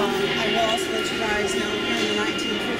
Um, I will also let you guys know, here in the 1950s.